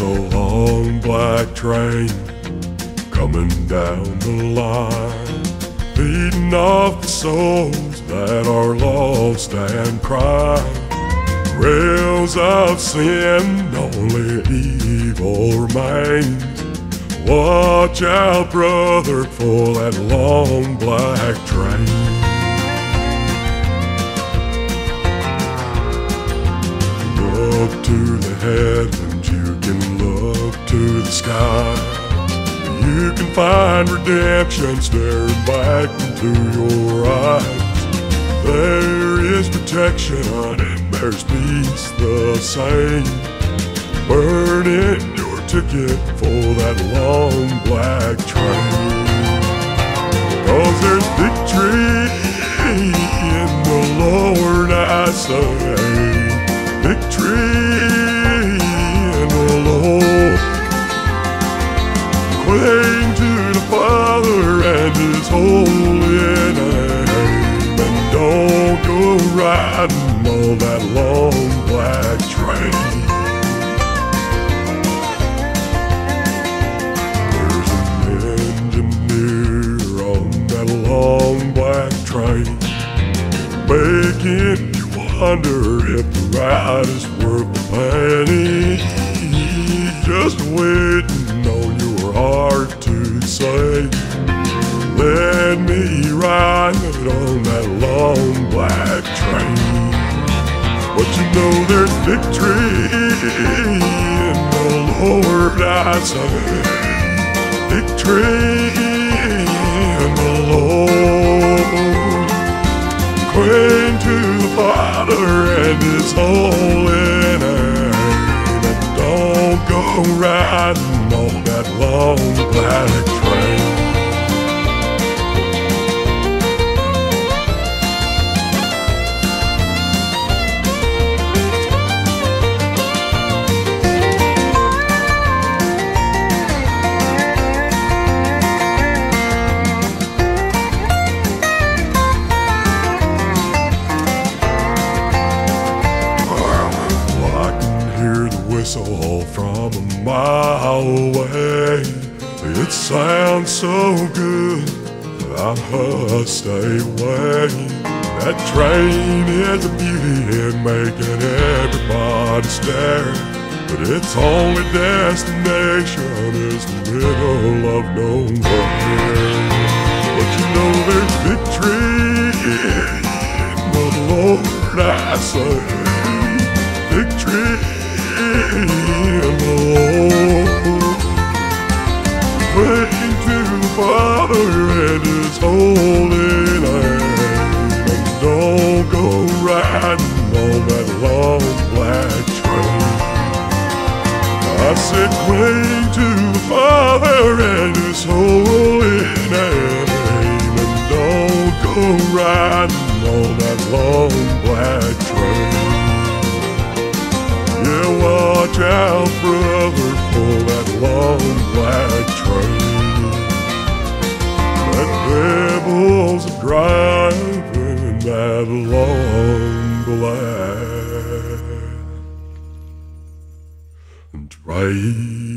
There's a long black train coming down the line, feeding off the souls that are lost and crying. Rails of sin, only evil remains. Watch out, brother, for that long black train. Look to the heavens, You can find redemption staring back into your eyes. There is protection and there's peace the same. Burn in your ticket for that long black train. Cause there's victory in the Lord, I say. Victory making you wonder if the ride is worth the penny. Just waiting on your heart to say, Let me ride on that long black train. But you know there's victory in the Lord, I say. Victory in the Lord. Cling to the Father and His holy name. And don't go riding on that long black train. The whistle from a mile away. It sounds so good I must stay away. That train is a beauty and making everybody stare. But its only destination is the middle of nowhere. But you know there's victory in the Lord, I say I said, cling to the Father and His holy name. And don't go riding on that long black train. Yeah, watch out, brother, for that long black train. That devil's driving that long black train.